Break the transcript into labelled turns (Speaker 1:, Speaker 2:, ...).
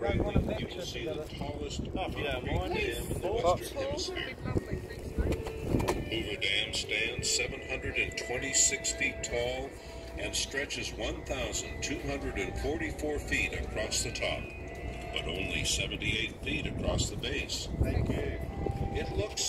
Speaker 1: railing, you can see the tallest concrete dam in the Hoover Dam stands 726 feet tall and stretches 1,244 feet across the top, but only 78 feet across the base.
Speaker 2: Thank you.
Speaker 1: It looks